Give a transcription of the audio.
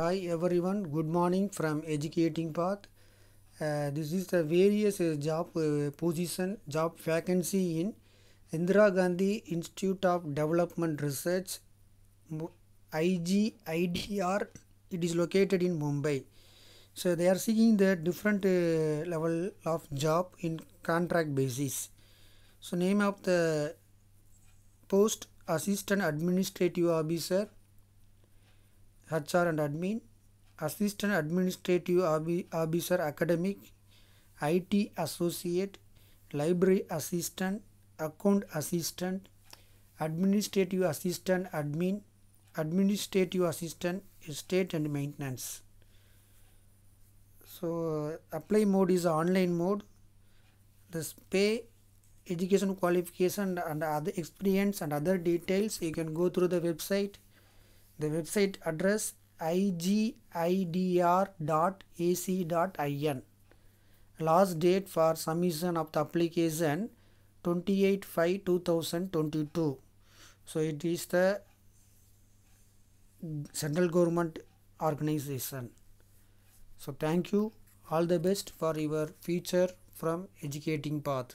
Hi everyone, good morning from Educating Path. Uh, this is the various uh, job uh, position, job vacancy in Indira Gandhi Institute of Development Research, Mu- IG IDR. It is located in Mumbai. So they are seeking the different uh, level of job in contract basis. So name of the post assistant administrative officer HR and admin, assistant administrative officer academic, IT associate, library assistant, account assistant, administrative assistant admin, administrative assistant estate and maintenance. So apply mode is online mode. This pay education qualification and other experience and other details you can go through the website the website address igidr.ac.in last date for submission of the application 28 5 2022 so it is the central government organization. So thank you. All the best for your future from educating path